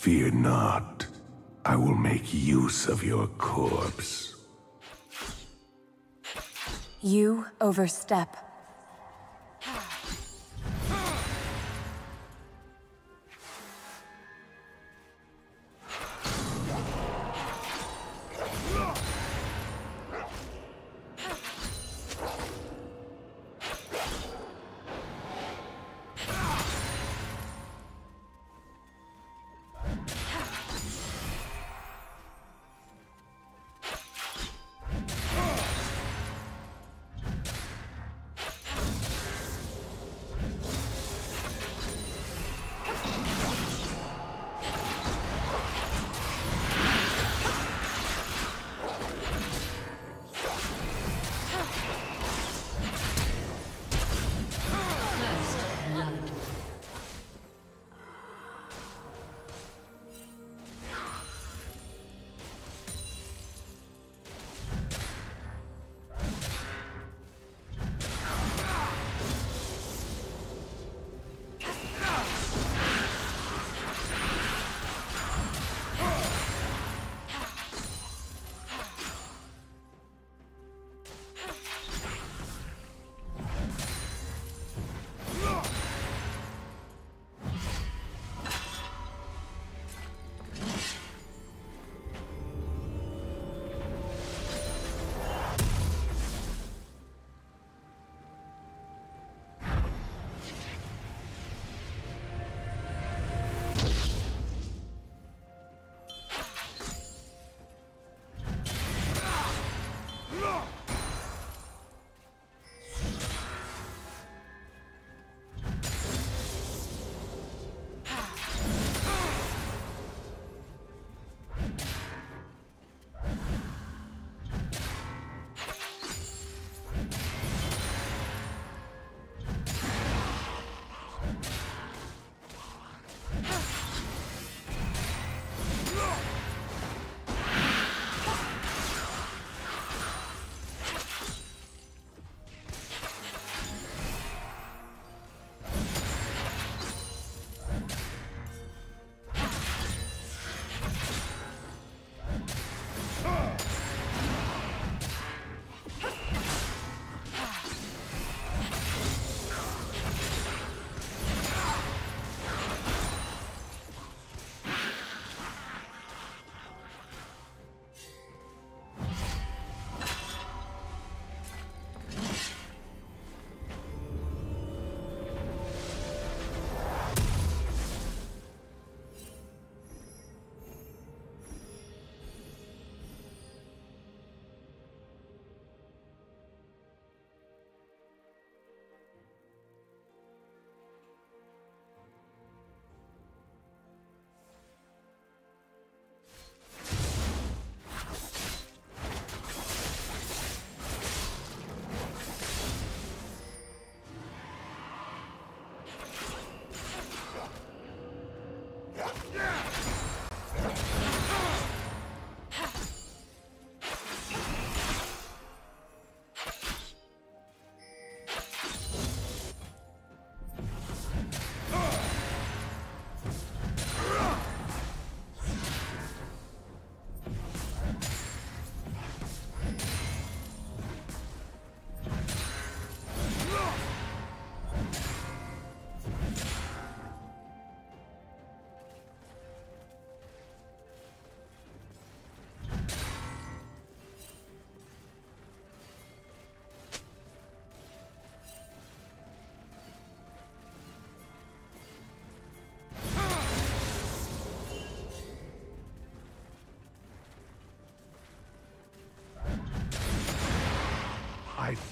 Fear not. I will make use of your corpse. You overstep.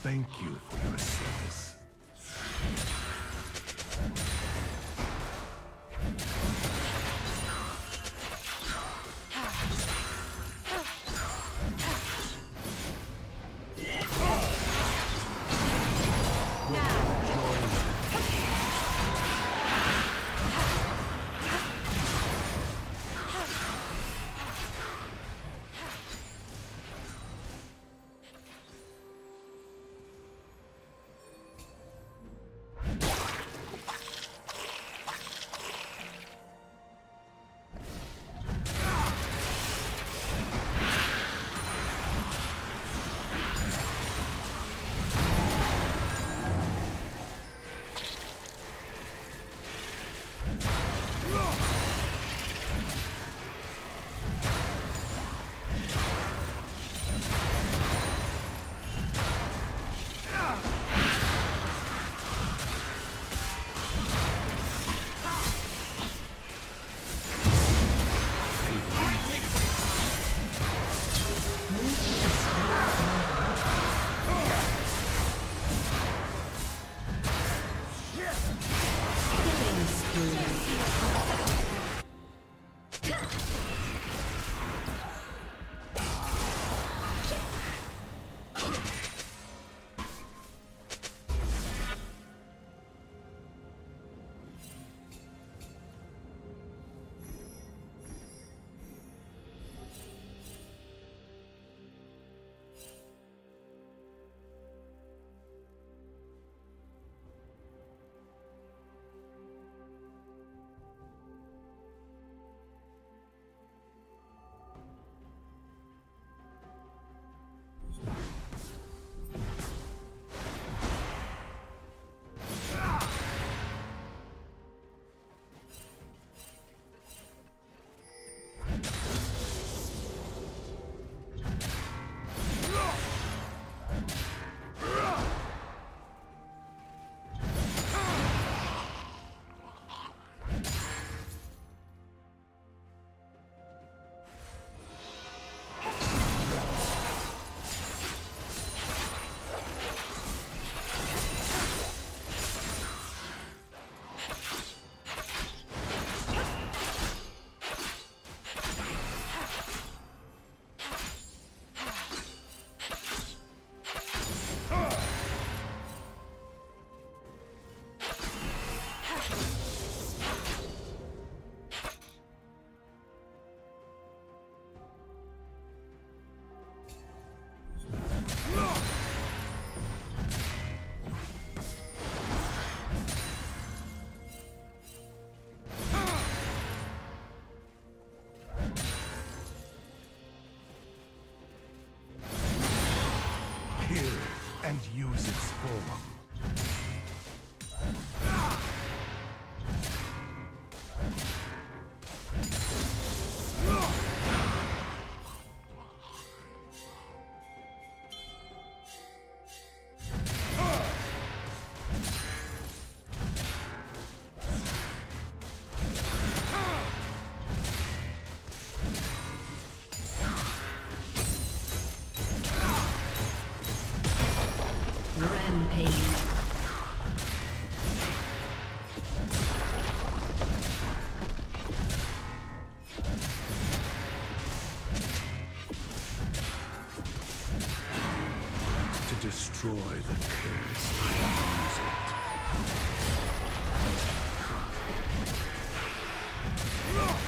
Thank you for your service. And use its form. Destroy the curse, use it.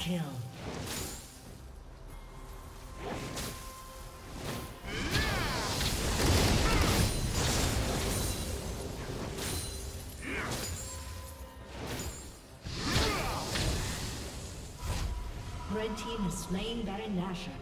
Kill. Red team has slain Baron Nashor.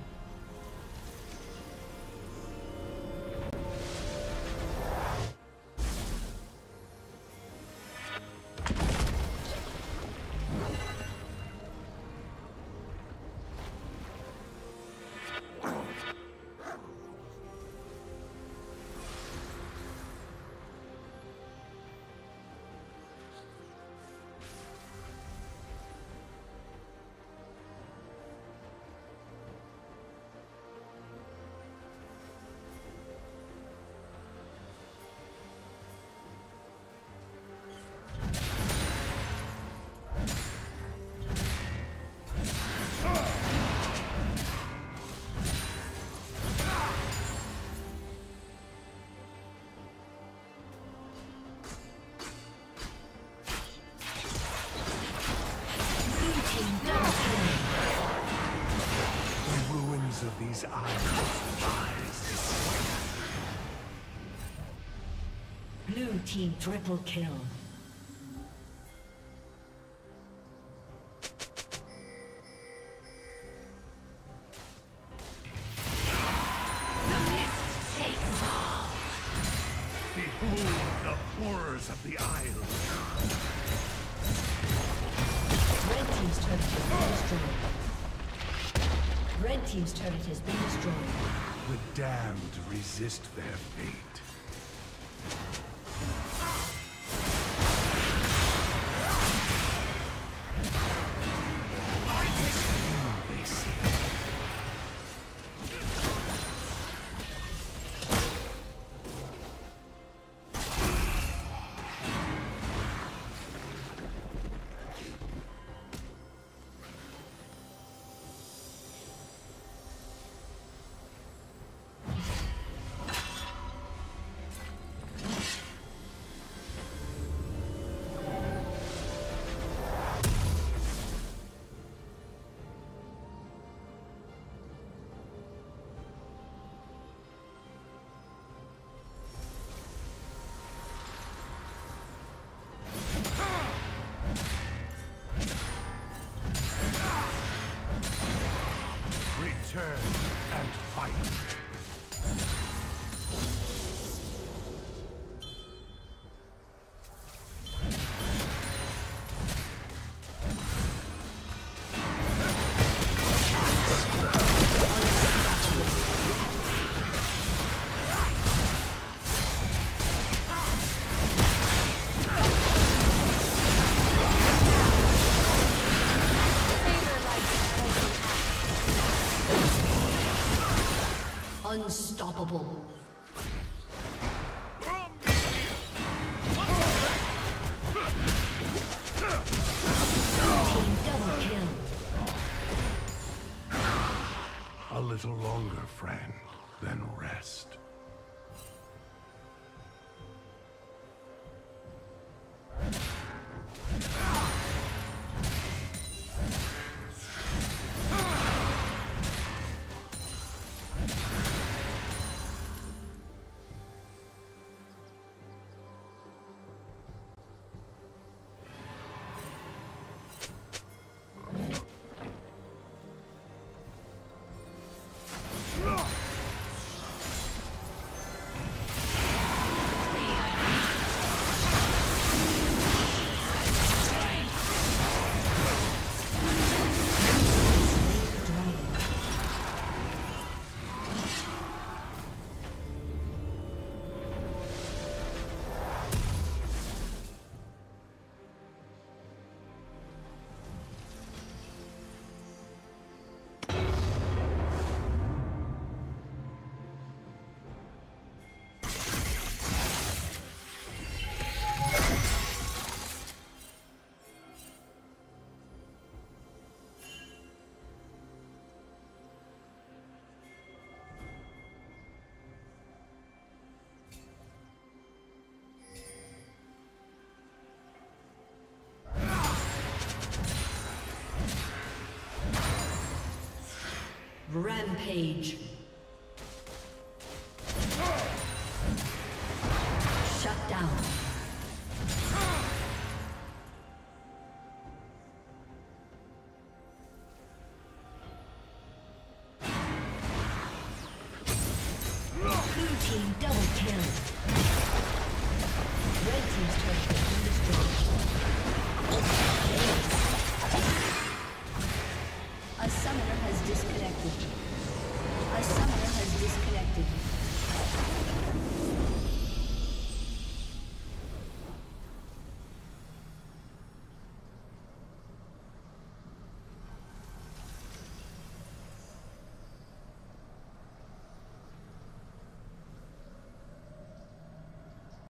These. Blue team triple kill. The list takes off. Behold the horrors of the isle. Red team's turret has been destroyed. Red team's turret has been destroyed. The damned resist their fate. Unstoppable. A little longer, friend, then rest. Rampage.